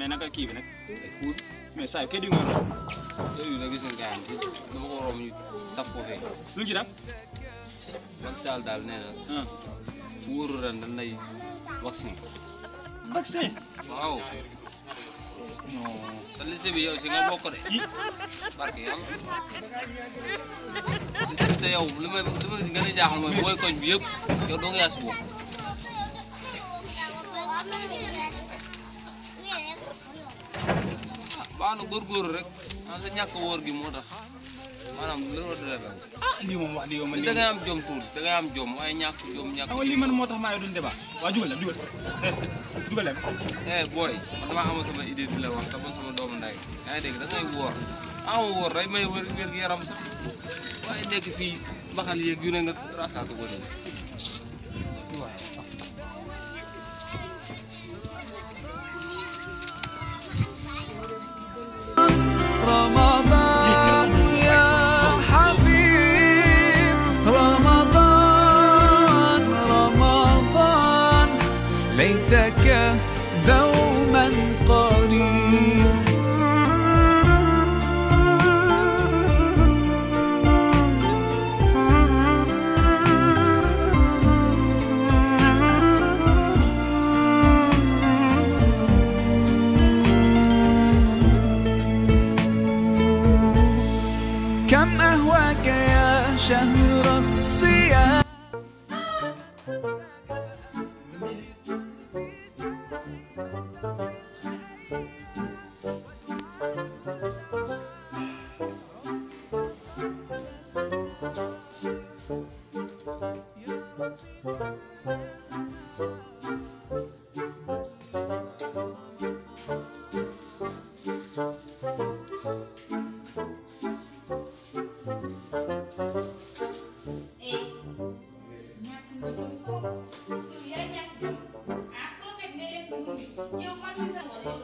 Mena ka ki bene. Me sai ke dinga ro. E yu na gi sen gan ti. Do ko ro mi tap ko fe. Lu ci dam? Vaccin dal neena. Hmm. vaksin. Vaksin? dan lay vaccin. Vaccin? Waaw. No. Tali se bi yow si nga bokk de. Barke yàlla. Li te yow li may li may gën a xanaa góor góor rek xanaa sa ñàkk wóor gi moo tax maanaam loolu la la. ah lii moom wax dëgg yow man. da ngay am jom tuuti da am jom waaye ñàkk jom ñàkk. xam nga lii man moo tax maa ngi doon débat waa jugal la jugal jugal la. Eh, te man sama doomu ndey yaa ngi dégg da ngay woor ah ma woor day may wér-gu-yaram sax waaye nekk fii mbaxal yeeg yu ne nga raxaatu ko بيتك دوما قريب كم أهواك يا شهر